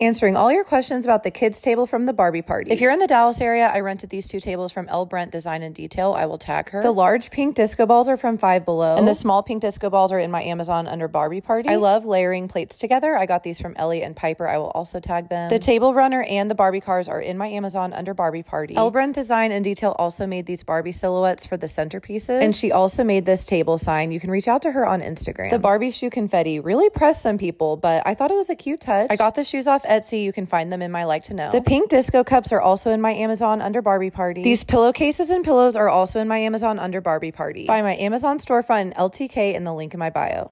answering all your questions about the kids' table from the Barbie party. If you're in the Dallas area, I rented these two tables from L. Brent Design and Detail. I will tag her. The large pink disco balls are from Five Below, and the small pink disco balls are in my Amazon under Barbie party. I love layering plates together. I got these from Ellie and Piper. I will also tag them. The table runner and the Barbie cars are in my Amazon under Barbie party. L. Brent Design and Detail also made these Barbie silhouettes for the centerpieces, and she also made this table sign. You can reach out to her on Instagram. The Barbie shoe confetti really pressed some people, but I thought it was a cute touch. I got the shoes off Etsy. You can find them in my like to know. The pink disco cups are also in my Amazon under Barbie party. These pillowcases and pillows are also in my Amazon under Barbie party. Buy my Amazon storefront in LTK in the link in my bio.